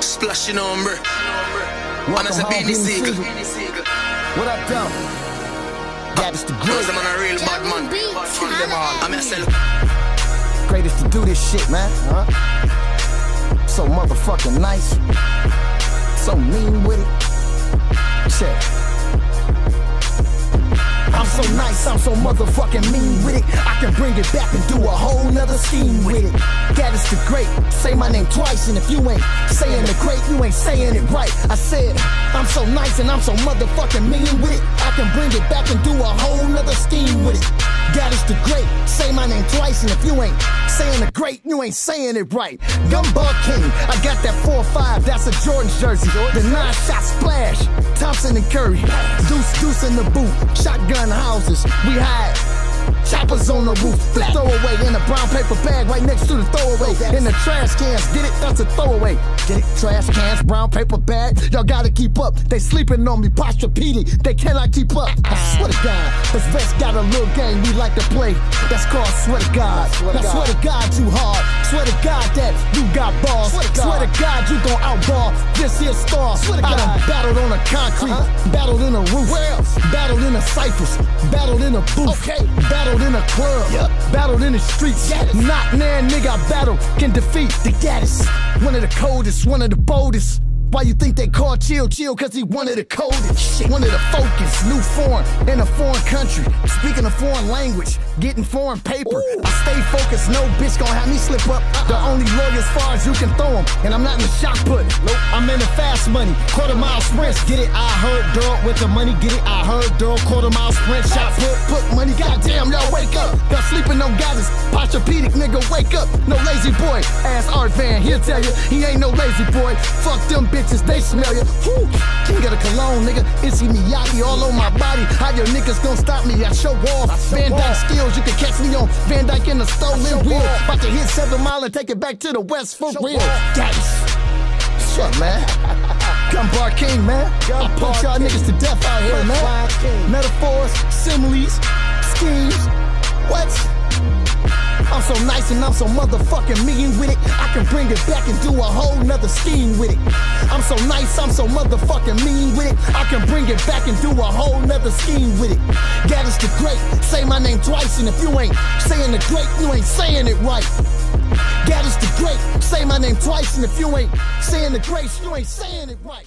Splashing umber. Welcome I'm as a beanie Beanie seagull. What up, though? That is the Cause I'm great, a real bad man. Kill them all. I'm myself. greatest to do this shit, man. Huh? So motherfucking nice. So mean with it. Check. I'm so nice, I'm so motherfucking mean with it. I can bring it back and do a whole nother scheme with it. Gaddis the great. Say my name twice, and if you ain't saying the great, you ain't saying it right. I said, I'm so nice and I'm so motherfucking mean with it. I can bring it back and do a whole nother scheme with it. Gaddis the great. Say my name twice, and if you ain't saying the great, you ain't saying it right. Gumball King, I got that 4-5, that's a Jordan's jersey. The nine shot splash, Thompson and Curry. Deuce, deuce in the boot, shotgun houses. We hide. Choppers on the roof, the throwaway in a brown paper bag right next to the throwaway. In the trash cans, get it? That's a throwaway. Get it? Trash cans, brown paper bag. Y'all gotta keep up. They sleeping on me, Posturepedic. They cannot keep up. I swear to God, this vest got a little game we like to play. That's called swear to God. Now swear to God you hard. Swear to God that you got balls. Swear to God, you gon' outball this here star. I done battled on the concrete, uh-huh. battled in a roof. Else? Battled in a cyphers, battled in a booth. Okay. Battled in a club, battled in the streets. Not nan nigga, I battle can defeat the Gaddis. One of the coldest, one of the boldest. Why you think they call chill chill? Cause he of the coldest. Shit. Of the focus, new foreign in a foreign country. Speaking a foreign language, getting foreign paper. I stay focused, no bitch gon' have me slip up. The uh-uh. only lawyer as far as you can throw throw 'em, and I'm not in the shot put. Nope. I'm in the fast money, quarter mile sprints. Get it? I heard dog with the money. Get it? I heard dog quarter mile sprint. Shot put, put money. Goddamn, y'all wake up. Sleeping on Gaddis. Posturepedic nigga, wake up. No lazy boy. Ass Art Van, he'll tell you he ain't no lazy boy. Fuck them bitches, they smell you. Whew. King of the cologne, nigga. Issey Miyake all on my body. How your niggas gon' stop me? I show off. Van Dyke skills, you can catch me on Van Dyke in the stolen wheel. About to hit seven mile and take it back to the west for real. Dice. Shut man. Gunbar King, man. I punch y'all niggas to death out here, man. Metaphors, similes, schemes. What? I'm so nice and I'm so motherfucking mean with it. I can bring it back and do a whole nother scheme with it. I'm so nice, I'm so motherfucking mean with it. I can bring it back and do a whole nother scheme with it. Gaddis the great. Say my name twice, and if you ain't saying the great, you ain't saying it right. Gaddis the great. Say my name twice, and if you ain't saying the grace, you ain't saying it right.